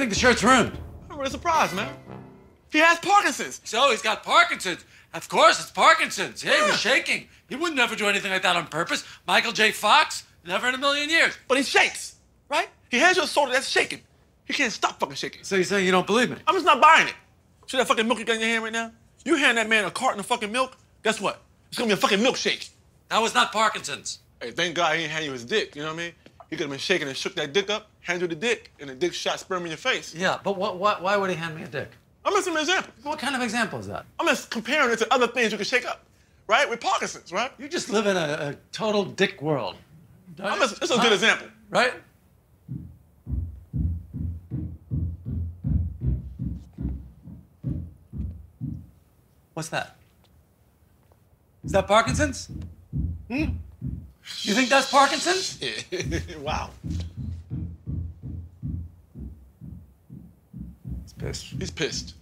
think the shirt's ruined. I'm really surprised, man. He has Parkinson's. So he's got Parkinson's. Of course, it's Parkinson's. Yeah, he was shaking. He would never do anything like that on purpose. Michael J. Fox, never in a million years. But he shakes, right? He has your soda that's shaking. He can't stop fucking shaking. So you're saying you don't believe me? I'm just not buying it. See that fucking milk you got in your hand right now? You hand that man a carton of fucking milk, guess what? It's gonna be a fucking milkshake. That was not Parkinson's. Hey, thank God he didn't hand you his dick, you know what I mean? He could have been shaking and shook that dick up, handed you the dick, and the dick shot sperm in your face. Yeah, but what, what, why would he hand me a dick? I'm just an example. What kind of example is that? I'm just comparing it to other things you can shake up, right? With Parkinson's, right? You just live in a, a total dick world. I'm just, it's a good example. Right? What's that? Is that Parkinson's? Hmm? You think that's Parkinson's? wow. He's pissed. He's pissed.